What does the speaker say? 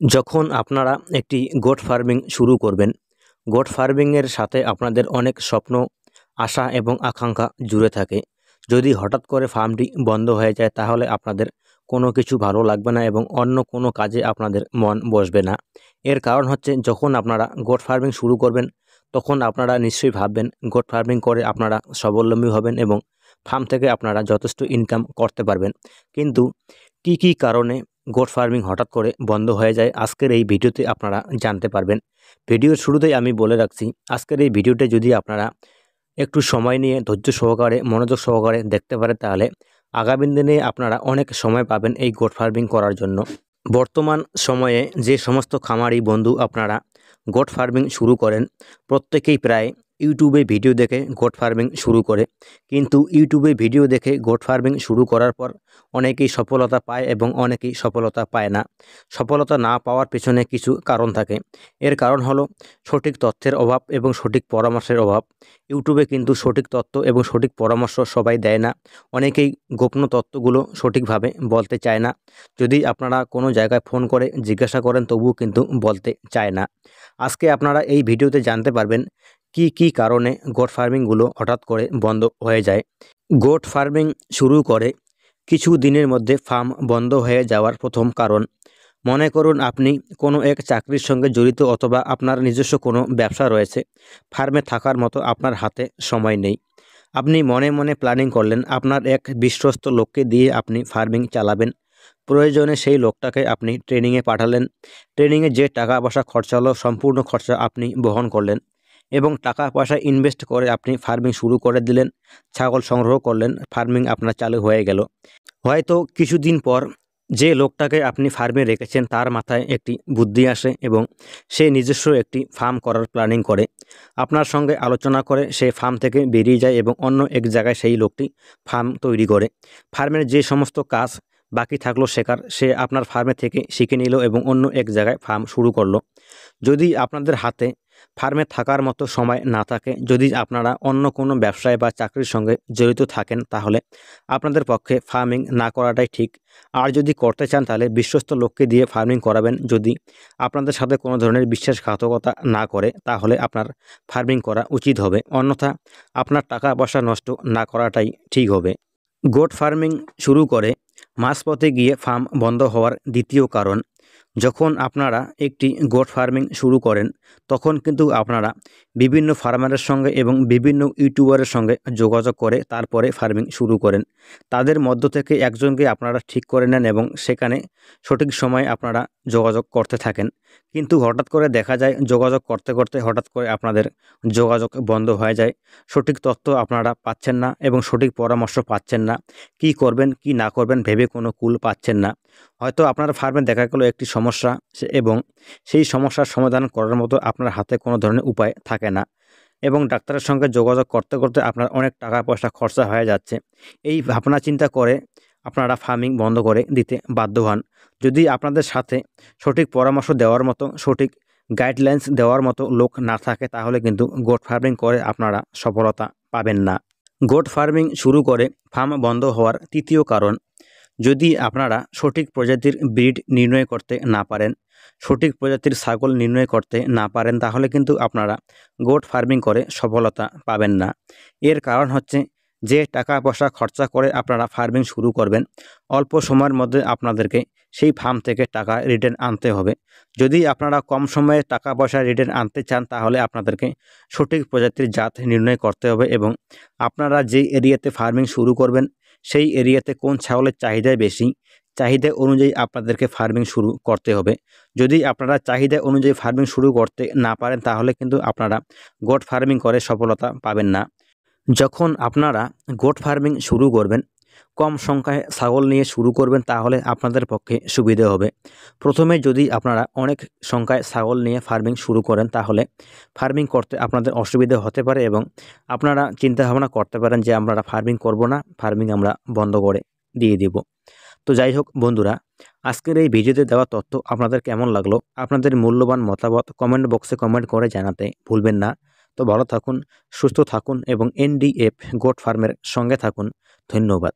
যখন আপনারা একটি গোট ফার্মিং শুরু করবেন, গোট ফার্মিংয়ের সাথে আপনাদের অনেক স্বপ্ন, আশা এবং আকাঙ্ক্ষা জুড়ে থাকে। যদি হঠাৎ করে ফার্মটি বন্ধ হয়ে যায়, তাহলে আপনাদের কোনো কিছু ভালো লাগবে না এবং অন্য কোনো কাজে আপনাদের মন বসবে না। এর কারণ হচ্ছে, যখন আপনারা গোট ফার্মিং শুরু করবেন, তখন আপনারা নিশ্চয়ই ভাববেন, গোট ফার্মিং করে আপনারা স্বাবলম্বী হবেন এবং ফার্ম থেকে আপনারা যথেষ্ট ইনকাম করতে পারবেন। কিন্তু কী কী কারণে গোট ফার্মিং হঠাৎ করে বন্ধ হয়ে যায়। আজকের এই ভিডিওতে আপনারা জানতে পারবেন। ভিডিওর শুরুতেই আমি বলে রাখছি, আজকের এই ভিডিওতে যদি আপনারা একটু সময় নিয়ে ধৈর্য সহকারে, মনোযোগ সহকারে দেখতে পারেন তাহলে আগামী দিনে আপনারা অনেক সময় পাবেন এই গোট ফার্মিং করার জন্য। বর্তমান সময়ে যে সমস্ত খামারি বন্ধু আপনারা গোট ফার্মিং শুরু করেন, প্রত্যেকেই প্রায় ইউটিউবে ভিডিও দেখে গোট ফার্মিং শুরু করে। কিন্তু ইউটিউবে ভিডিও দেখে গোট ফার্মিং শুরু করার পর অনেকেই সফলতা পায় এবং অনেকেই সফলতা পায় না। সফলতা না পাওয়ার পেছনে কিছু কারণ থাকে। এর কারণ হলো সঠিক তথ্যের অভাব এবং সঠিক পরামর্শের অভাব। ইউটিউবে কিন্তু সঠিক তথ্য এবং সঠিক পরামর্শ সবাই দেয় না। অনেকেই গোপন তথ্যগুলো সঠিকভাবে বলতে চায় না। যদি আপনারা কোনো জায়গায় ফোন করে জিজ্ঞাসা করেন তবুও কিন্তু বলতে চায় না। আজকে আপনারা এই ভিডিওতে জানতে পারবেন কি কি কারণে গোট ফার্মিংগুলো হঠাৎ করে বন্ধ হয়ে যায়? গোট ফার্মিং শুরু করে কিছু দিনের মধ্যে ফার্ম বন্ধ হয়ে যাওয়ার প্রথম কারণ। মনে করুন আপনি কোনো এক চাকরির সঙ্গে জড়িত অথবা আপনার নিজস্ব কোনো ব্যবসা রয়েছে ফার্মে থাকার মতো আপনার হাতে সময় নেই। আপনি মনে মনে প্ল্যানিং করলেন, আপনার এক বিশ্বস্ত লোককে দিয়ে আপনি ফার্মিং চালাবেন। প্রয়োজনে সেই লোকটাকে আপনি ট্রেনিংয়ে পাঠালেন। ট্রেনিংয়ে যে টাকা পয়সা খরচা হলো, সম্পূর্ণ খরচা আপনি বহন করলেন। এবং টাকা পয়সা ইনভেস্ট করে আপনি ফার্মিং শুরু করে দিলেন, ছাগল সংগ্রহ করলেন ফার্মিং আপনার চালু হয়ে গেল। হয়তো কিছুদিন পর যে লোকটাকে আপনি ফার্মে রেখেছেন, তার মাথায় একটি বুদ্ধি আসে এবং সে নিজস্ব একটি ফার্ম করার প্ল্যানিং করে। আপনার সঙ্গে আলোচনা করে সে ফার্ম থেকে বেরিয়ে যায় এবং অন্য এক জায়গায় সেই লোকটি ফার্ম তৈরি করে। ফার্মের যে সমস্ত কাজ বাকি থাকল শেখার, সে আপনার ফার্মে থেকে শিখে নিল এবং অন্য এক জায়গায় ফার্ম শুরু করল। যদি আপনাদের হাতে ফার্মে থাকার মতো সময় না থাকে। যদি আপনারা অন্য কোনো ব্যবসায় বা চাকরির সঙ্গে জড়িত থাকেন, তাহলে আপনাদের পক্ষে ফার্মিং না করাটাই ঠিক। আর যদি করতে চান, তাহলে বিশ্বস্ত লোককে দিয়ে ফার্মিং করাবেন। যদি আপনাদের সাথে কোনো ধরনের বিশ্বাসঘাতকতা না করে, তাহলে আপনার ফার্মিং করা উচিত হবে। অন্যথা আপনার টাকা পয়সা নষ্ট না করাটাই ঠিক হবে। গোট ফার্মিং শুরু করে মাঝপথে গিয়ে ফার্ম বন্ধ হওয়ার দ্বিতীয় কারণ যখন আপনারা একটি গোট ফার্মিং শুরু করেন, তখন কিন্তু আপনারা বিভিন্ন ফার্মারের সঙ্গে এবং বিভিন্ন ইউটিউবারের সঙ্গে যোগাযোগ করে তারপরে ফার্মিং শুরু করেন। তাদের মধ্য থেকে একজনকে আপনারা ঠিক করে নেন এবং সেখানে সঠিক সময় আপনারা যোগাযোগ করতে থাকেন। কিন্তু হঠাৎ করে দেখা যায়, যোগাযোগ করতে করতে হঠাৎ করে আপনাদের যোগাযোগ বন্ধ হয়ে যায়। সঠিক তথ্য আপনারা পাচ্ছেন না এবং সঠিক পরামর্শ পাচ্ছেন না। কি করবেন, কি না করবেন, ভেবে কোনো কুল পাচ্ছেন না। হয়তো আপনার ফার্মে দেখা গেলো একটি সমস্যা এবং সেই সমস্যার সমাধান করার মতো আপনার হাতে কোনো ধরনের উপায় থাকে না এবং ডাক্তারের সঙ্গে যোগাযোগ করতে করতে আপনার অনেক টাকা পয়সা খরচা হয়ে যাচ্ছে। এই ভাবনা চিন্তা করে আপনারা ফার্মিং বন্ধ করে দিতে বাধ্য হন। যদি আপনাদের সাথে সঠিক পরামর্শ দেওয়ার মতো, সঠিক গাইডলাইন্স দেওয়ার মতো লোক না থাকে, তাহলে কিন্তু গোট ফার্মিং করে আপনারা সফলতা পাবেন না। গোট ফার্মিং শুরু করে ফার্ম বন্ধ হওয়ার তৃতীয় কারণ, যদি আপনারা সঠিক প্রজাতির ব্রিড নির্ণয় করতে না পারেন, সঠিক প্রজাতির ছাগল নির্ণয় করতে না পারেন, তাহলে কিন্তু আপনারা গোট ফার্মিং করে সফলতা পাবেন না। এর কারণ হচ্ছে যে টাকা পয়সা খরচা করে আপনারা ফার্মিং শুরু করবেন, অল্প সময়ের মধ্যে আপনাদেরকে সেই ফার্ম থেকে টাকা রিটার্ন আনতে হবে। যদি আপনারা কম সময়ে টাকা পয়সা রিটার্ন আনতে চান, তাহলে আপনাদেরকে সঠিক প্রজাতির জাত নির্ণয় করতে হবে এবং আপনারা যে এরিয়াতে ফার্মিং শুরু করবেন, সেই এরিয়াতে কোন ছাগলের চাহিদাই বেশি, চাহিদা অনুযায়ী আপনাদেরকে ফার্মিং শুরু করতে হবে। যদি আপনারা চাহিদা অনুযায়ী ফার্মিং শুরু করতে না পারেন, তাহলে কিন্তু আপনারা গোট ফার্মিং করে সফলতা পাবেন না। যখন আপনারা গোট ফার্মিং শুরু করবেন, কম সংখ্যায় ছাগল নিয়ে শুরু করবেন, তাহলে আপনাদের পক্ষে সুবিধে হবে। প্রথমে যদি আপনারা অনেক সংখ্যায় ছাগল নিয়ে ফার্মিং শুরু করেন, তাহলে ফার্মিং করতে আপনাদের অসুবিধে হতে পারে এবং আপনারা চিন্তা ভাবনা করতে পারেন যে আমরা ফার্মিং করব না, ফার্মিং আমরা বন্ধ করে দিয়ে দিব। তো যাই হোক বন্ধুরা, আজকের এই ভিডিওতে দেওয়া তথ্য আপনাদের কেমন লাগল? আপনাদের মূল্যবান মতামত কমেন্ট বক্সে কমেন্ট করে জানাতে ভুলবেন না। তো ভালো থাকুন সুস্থ থাকুন এবং এনডিএফ গোট ফার্মের সঙ্গে থাকুন। ধন্যবাদ।